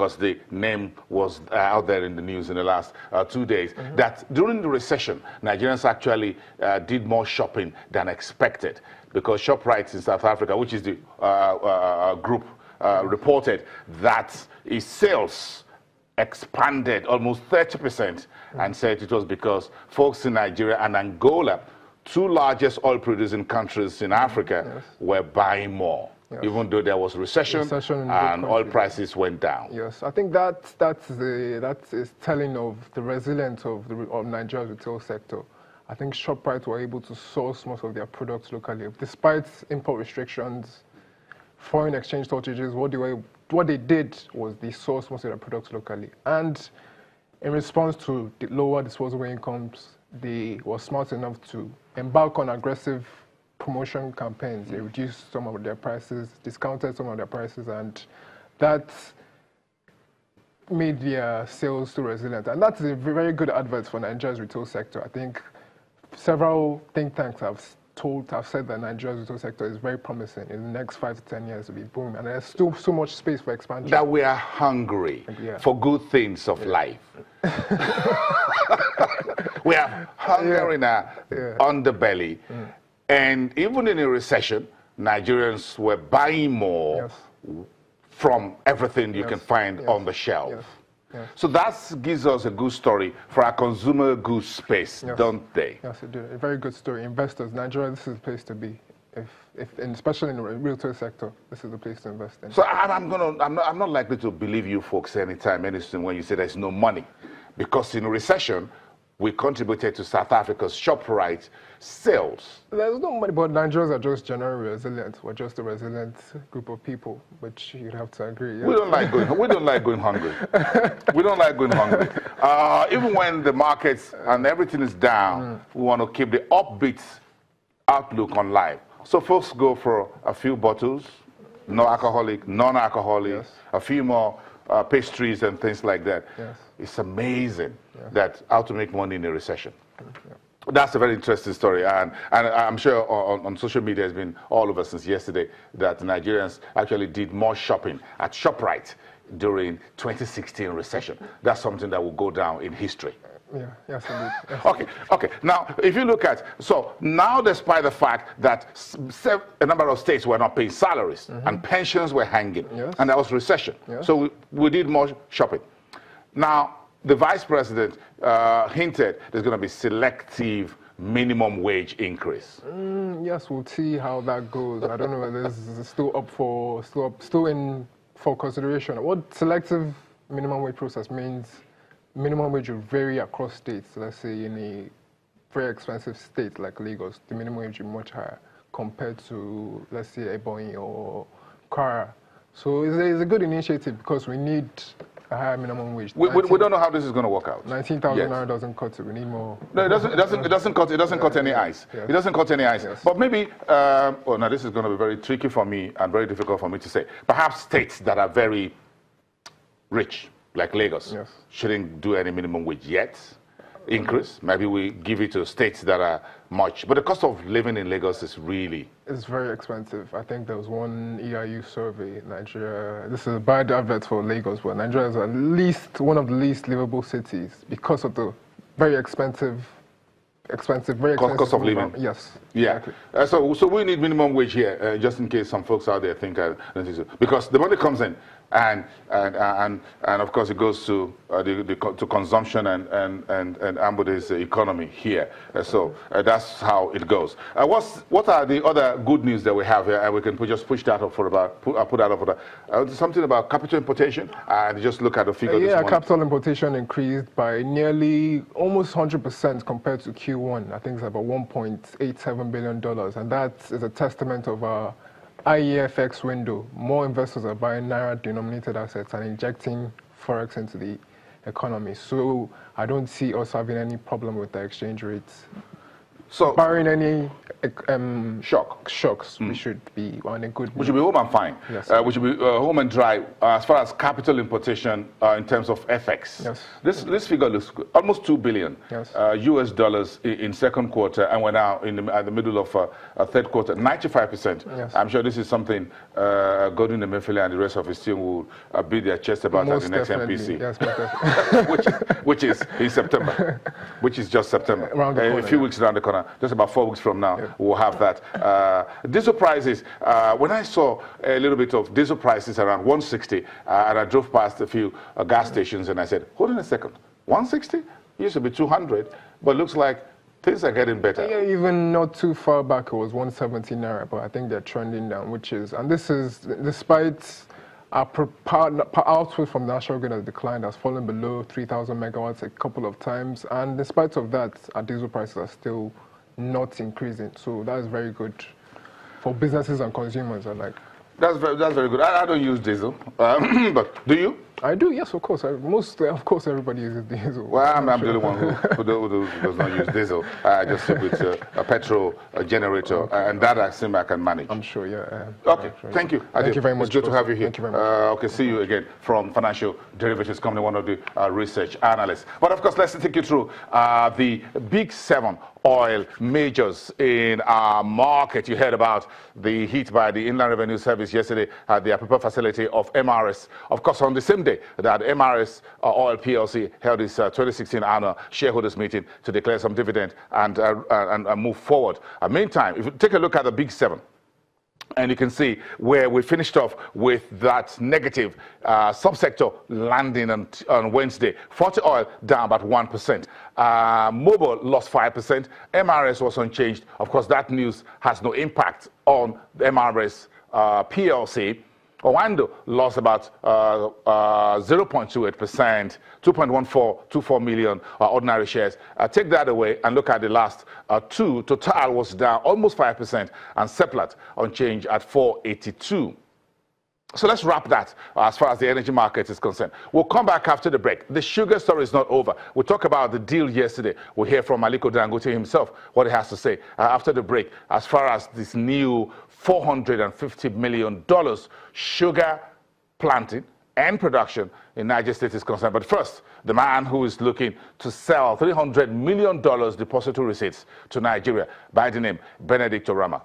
because the name was uh, out there in the news in the last uh, two days, mm -hmm. that during the recession, Nigerians actually uh, did more shopping than expected because ShopRite in South Africa, which is the uh, uh, group, reported that its sales expanded almost 30% mm -hmm. and said it was because folks in Nigeria and Angola, two largest oil producing countries in Africa, yes. were buying more. Yes. even though there was recession, recession and oil prices went down. Yes, I think that that's the that is telling of the resilience of the of Nigeria's retail sector. I think Shoprite were able to source most of their products locally, despite import restrictions, foreign exchange shortages. What they were, what they did was they sourced most of their products locally, and in response to the lower disposable incomes, they were smart enough to embark on aggressive promotion campaigns. They reduced some of their prices, discounted some of their prices, and that made their sales so resilient. And that's a very good advert for Nigeria's retail sector. I think several think tanks have told, have said that Nigeria's retail sector is very promising. In the next five to 10 years, to be booming. And there's still so much space for expansion. That we are hungry yeah. for good things of yeah. life. we are hungry yeah. in our underbelly. Mm. And even in a recession, Nigerians were buying more yes. from everything you yes. can find yes. on the shelf. So that gives us a good story for our consumer goods space, don't they? Yes, it do. A very good story. Investors, Nigeria, this is the place to be. If, if, and especially in the real estate sector, this is the place to invest in. So I'm, I'm gonna, I'm not, I'm not likely to believe you folks anytime, anything when you say there's no money, because in a recession, we contributed to South Africa's ShopRite sales. There's no money, but Nigerians are just generally resilient. We're just a resilient group of people, which you'd have to agree. Yeah? We don't like going. We don't like going hungry. we don't like going hungry. Uh, even when the markets and everything is down, mm. we want to keep the upbeat outlook on life. So folks go for a few bottles, no alcoholic, non-alcoholic, yes. a few more uh, pastries and things like that. Yes. It's amazing that how to make money in a recession. Yeah. That's a very interesting story, and, and I'm sure on, on, social media has been all over since yesterday that Nigerians actually did more shopping at ShopRite during 2016 recession. That's something that will go down in history. Yeah, yes, indeed. Yes. Okay, okay. Now, if you look at, so now despite the fact that a number of states were not paying salaries mm -hmm. and pensions were hanging, yes. and there was recession, yes. so we, we did more shopping. Now, the vice president uh, hinted there's going to be selective minimum wage increase. Mm, yes, we'll see how that goes. I don't know whether this is still up for still up, still in for consideration. What selective minimum wage process means? Minimum wage will vary across states. Let's say in a very expensive state like Lagos, the minimum wage is much higher compared to let's say Ebonyi or Kwara. So it's a, it's a good initiative because we need a higher minimum wage. We, 19, we, don't know how this is going to work out. 19,000 naira doesn't cut it. We need more. No, it doesn't. It doesn't. It doesn't cut. It doesn't yeah, cut any ice. Yes. It doesn't cut any ice. Yes. But maybe. Um, oh, now this is going to be very tricky for me and very difficult for me to say. Perhaps states that are very rich, like Lagos, yes. shouldn't do any minimum wage yet increase. Maybe we give it to states that are much. But the cost of living in Lagos is really... It's very expensive. I think there was one EIU survey, Nigeria, this is a bad advert for Lagos, but Nigeria is at least one of the least livable cities because of the very expensive expensive, very expensive. Cost, of living. Yes. Yeah. Exactly. Uh, so, so we need minimum wage here, uh, just in case some folks out there think, uh, because the money comes in, and and and and of course it goes to uh, the, the, to consumption and and and and Ambode's economy here. Uh, so uh, that's how it goes. Uh, what's what are the other good news that we have here? And we can put, just push that up for about put, uh, put that up for that. Uh, something about capital importation and just look at the figure. yeah, capital importation increased by nearly almost 100% compared to Q1. I think it's about 1.87 billion dollars, and that is a testament of our IEFX window, more investors are buying naira denominated assets and injecting forex into the economy. So I don't see us having any problem with the exchange rates. So barring any um, shock shocks, mm. we should be on a good. We should be home and fine. Yes. Uh, we should be uh, home and dry uh, as far as capital importation uh, in terms of FX. Yes. This this figure looks good. almost two billion yes. US uh, dollars in, in, second quarter, and we're now in the, at the middle of uh, third quarter. Ninety-five percent. Yes. I'm sure this is something uh, Godwin Emefiele and the rest of his team will beat their chest about Most at the next definitely. MPC. Yes, which, which is in September, which is just September. Around the corner, a few yeah. weeks around the corner, just about four weeks from now, yeah. we'll have that. Uh, diesel prices, uh, when I saw a little bit of diesel prices around 160, uh, and I drove past a few uh, gas stations and I said, hold on a second, 160? It used to be 200, but looks like things are getting better. Yeah, even not too far back, it was 170 naira, but I think they're trending down, which is, and this is despite our output from the national grid has declined, has fallen below 3,000 megawatts a couple of times, and in spite of that, our diesel prices are still not increasing. So that is very good for businesses and consumers alike. That's very, that's very good. I, I don't use diesel, um, but do you? I do, yes, of course. I, most, of course, everybody uses diesel. Well, I'm, I'm sure. the only one who, who, who, does not use diesel. I just stick with uh, a petrol a generator, okay. and that I think I can manage. I'm sure, yeah. okay, sure. thank you. Thank you very much. It's good to have you here. Thank you very much. Uh, okay, see you again from Financial Derivatives Company, one of the uh, research analysts. But of course, let's take you through uh, the big seven oil majors in our market. You heard about the hit by the Inland Revenue Service yesterday at the Apapa facility of MRS. Of course, on the same day that MRS uh, Oil PLC held its uh, 2016 annual shareholders meeting to declare some dividend and, uh, and, and move forward. Uh, meantime, if you take a look at the big seven, and you can see where we finished off with that negative uh, subsector landing on, on Wednesday. Forte Oil down about 1%. Uh, Mobil lost 5%. MRS was unchanged. Of course, that news has no impact on the MRS uh, PLC. Oando lost about 0.28%, uh, 2.1424 million uh, ordinary shares. Uh, take that away and look at the last uh, two. Total was down almost 5%, and Seplat unchanged at 482. So let's wrap that as far as the energy market is concerned. We'll come back after the break. The sugar story is not over. We'll talk about the deal yesterday. We'll hear from Aliko Dangote himself what he has to say uh, after the break as far as this new $450 million sugar planting and production in Niger State is concerned. But first, the man who is looking to sell $300 million depository receipts to Nigeria by the name Benedict Oramah